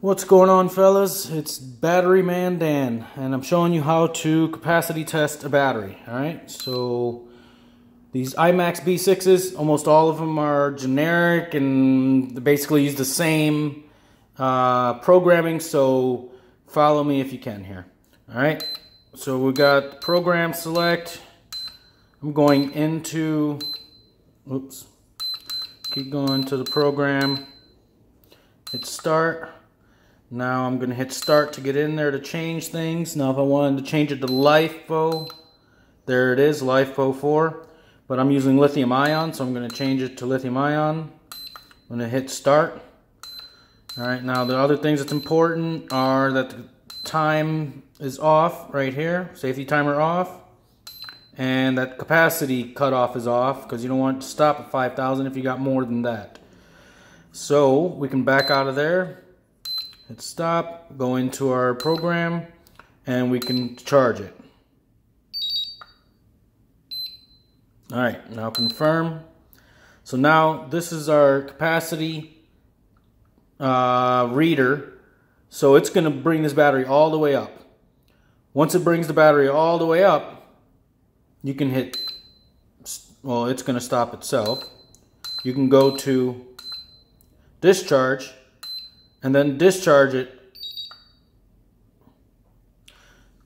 What's going on fellas? It's Battery Man Dan and I'm showing you how to capacity test a battery. Alright, so these iMAX B6s, almost all of them are generic and basically use the same uh, programming so follow me if you can here. Alright, so we got program select. I'm going into, oops, keep going to the program, hit start. Now I'm going to hit start to get in there to change things. Now if I wanted to change it to LiFePO, there it is, LiFePO 4. But I'm using lithium ion, so I'm going to change it to lithium ion. I'm going to hit start. Alright, now the other things that's important are that the time is off right here, safety timer off. And that capacity cutoff is off because you don't want to stop at 5,000 if you got more than that. So we can back out of there hit stop, go into our program, and we can charge it. All right, now confirm. So now this is our capacity uh, reader. So it's going to bring this battery all the way up. Once it brings the battery all the way up, you can hit, well, it's going to stop itself. You can go to discharge and then discharge it.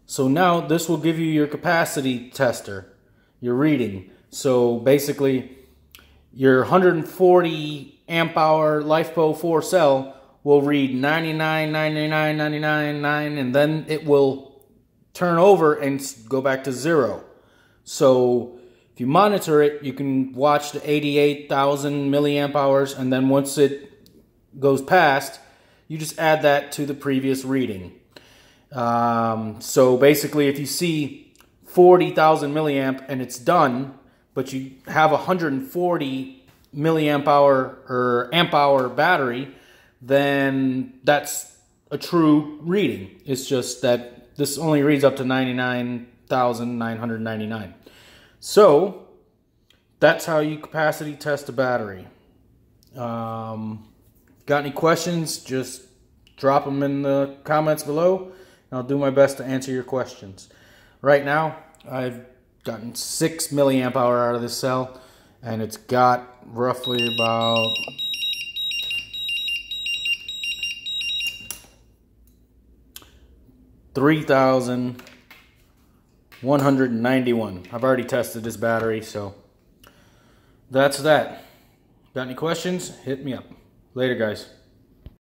So now this will give you your capacity tester, your reading. So basically your 140 amp hour LiFePO 4 cell will read 99, 99, 99, 9, and then it will turn over and go back to zero. So if you monitor it, you can watch the 88,000 milliamp hours, and then once it goes past, you just add that to the previous reading. Um, so basically, if you see 40,000 milliamp and it's done, but you have a 140 milliamp hour or amp hour battery, then that's a true reading. It's just that this only reads up to 99,999. So that's how you capacity test a battery. Um, Got any questions? Just drop them in the comments below, and I'll do my best to answer your questions. Right now, I've gotten 6 milliamp hour out of this cell, and it's got roughly about three thousand one hundred ninety-one. I've already tested this battery, so that's that. Got any questions? Hit me up. Later, guys.